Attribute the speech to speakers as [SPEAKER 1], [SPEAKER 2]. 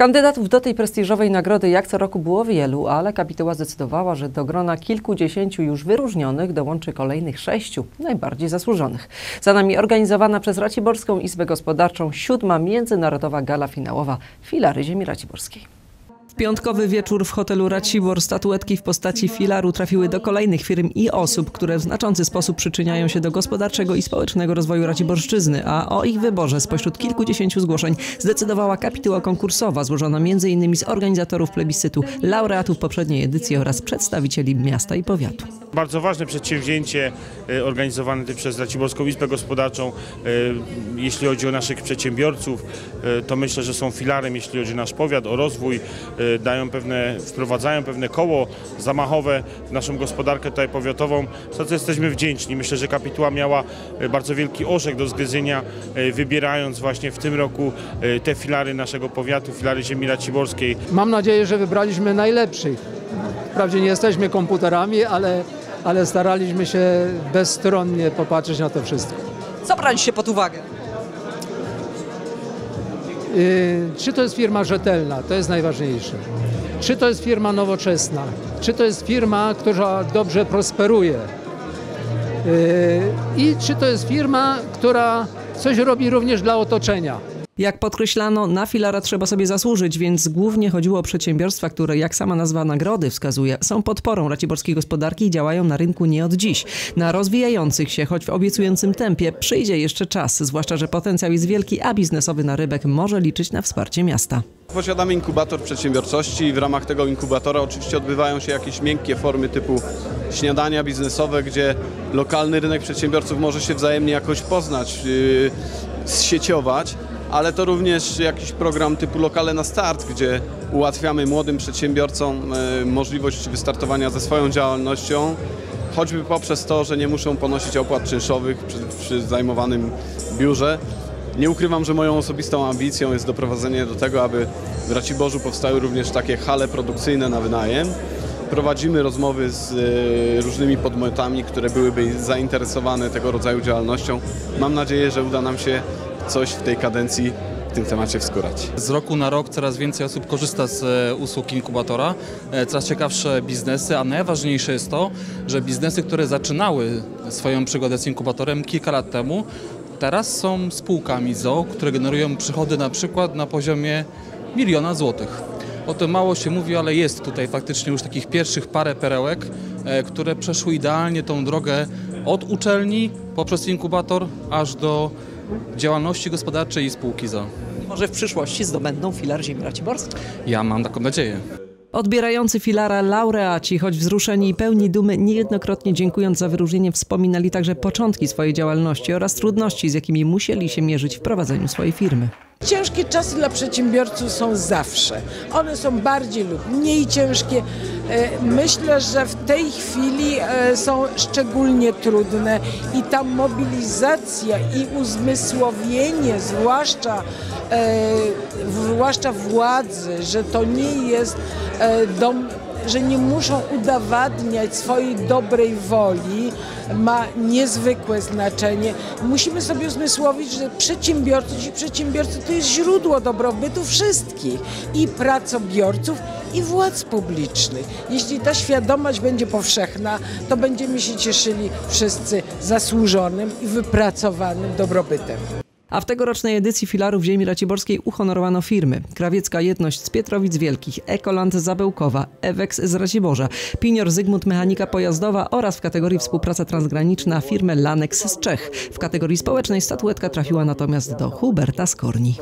[SPEAKER 1] Kandydatów do tej prestiżowej nagrody jak co roku było wielu, ale kapituła zdecydowała, że do grona kilkudziesięciu już wyróżnionych dołączy kolejnych sześciu, najbardziej zasłużonych. Za nami organizowana przez Raciborską Izbę Gospodarczą siódma międzynarodowa gala finałowa Filary Ziemi Raciborskiej. W piątkowy wieczór w hotelu Racibor statuetki w postaci filaru trafiły do kolejnych firm i osób, które w znaczący sposób przyczyniają się do gospodarczego i społecznego rozwoju Raciborszczyzny, a o ich wyborze spośród kilkudziesięciu zgłoszeń zdecydowała kapituła konkursowa złożona m.in. z organizatorów plebiscytu, laureatów poprzedniej edycji oraz przedstawicieli miasta i powiatu.
[SPEAKER 2] Bardzo ważne przedsięwzięcie e, organizowane przez Raciborską Izbę Gospodarczą. E, jeśli chodzi o naszych przedsiębiorców, e, to myślę, że są filarem, jeśli chodzi o nasz powiat, o rozwój dają pewne, wprowadzają pewne koło zamachowe w naszą gospodarkę tutaj powiatową, za co jesteśmy wdzięczni. Myślę, że kapituła miała y, bardzo wielki orzech do zgryzienia, y, wybierając właśnie w tym roku te filary naszego powiatu, filary ziemi raciborskiej.
[SPEAKER 3] Mam nadzieję, że wybraliśmy najlepszych. Wprawdzie nie jesteśmy komputerami, ale, ale staraliśmy się bezstronnie popatrzeć na to wszystko.
[SPEAKER 4] Co braliście pod uwagę?
[SPEAKER 3] Y, czy to jest firma rzetelna, to jest najważniejsze. Czy to jest firma nowoczesna, czy to jest firma, która dobrze prosperuje. Y, I czy to jest firma, która coś robi również dla otoczenia.
[SPEAKER 1] Jak podkreślano, na filara trzeba sobie zasłużyć, więc głównie chodziło o przedsiębiorstwa, które, jak sama nazwa nagrody wskazuje, są podporą raciborskiej gospodarki i działają na rynku nie od dziś. Na rozwijających się, choć w obiecującym tempie, przyjdzie jeszcze czas, zwłaszcza, że potencjał jest wielki, a biznesowy narybek może liczyć na wsparcie miasta.
[SPEAKER 5] Posiadamy inkubator przedsiębiorczości i w ramach tego inkubatora oczywiście odbywają się jakieś miękkie formy typu śniadania biznesowe, gdzie lokalny rynek przedsiębiorców może się wzajemnie jakoś poznać, yy, zsieciować ale to również jakiś program typu Lokale na Start, gdzie ułatwiamy młodym przedsiębiorcom e, możliwość wystartowania ze swoją działalnością, choćby poprzez to, że nie muszą ponosić opłat czynszowych przy, przy zajmowanym biurze. Nie ukrywam, że moją osobistą ambicją jest doprowadzenie do tego, aby w Raciborzu powstały również takie hale produkcyjne na wynajem. Prowadzimy rozmowy z e, różnymi podmiotami, które byłyby zainteresowane tego rodzaju działalnością. Mam nadzieję, że uda nam się coś w tej kadencji w tym temacie wskurać.
[SPEAKER 6] Z roku na rok coraz więcej osób korzysta z e, usług inkubatora, e, coraz ciekawsze biznesy, a najważniejsze jest to, że biznesy, które zaczynały swoją przygodę z inkubatorem kilka lat temu, teraz są spółkami ZO, które generują przychody na przykład na poziomie miliona złotych. O tym mało się mówi, ale jest tutaj faktycznie już takich pierwszych parę perełek, e, które przeszły idealnie tą drogę od uczelni poprzez inkubator aż do działalności gospodarczej i spółki ZO.
[SPEAKER 4] Może w przyszłości zdobędą filar ziemi raciborskiej?
[SPEAKER 6] Ja mam taką nadzieję.
[SPEAKER 1] Odbierający filara laureaci, choć wzruszeni i pełni dumy, niejednokrotnie dziękując za wyróżnienie, wspominali także początki swojej działalności oraz trudności, z jakimi musieli się mierzyć w prowadzeniu swojej firmy.
[SPEAKER 7] Ciężkie czasy dla przedsiębiorców są zawsze. One są bardziej lub mniej ciężkie. E, myślę, że w tej chwili e, są szczególnie trudne i ta mobilizacja i uzmysłowienie, zwłaszcza, e, zwłaszcza władzy, że to nie jest dom że nie muszą udowadniać swojej dobrej woli, ma niezwykłe znaczenie. Musimy sobie uzmysłowić, że przedsiębiorcy, ci przedsiębiorcy to jest źródło dobrobytu wszystkich i pracobiorców, i władz publicznych. Jeśli ta świadomość będzie powszechna, to będziemy się cieszyli wszyscy zasłużonym i wypracowanym dobrobytem.
[SPEAKER 1] A w tegorocznej edycji filarów ziemi raciborskiej uhonorowano firmy. Krawiecka Jedność z Pietrowic Wielkich, Ekoland z Zabełkowa, Ewex z Raciborza, Pinior Zygmunt Mechanika Pojazdowa oraz w kategorii współpraca transgraniczna firmę Lanex z Czech. W kategorii społecznej statuetka trafiła natomiast do Huberta Skorni.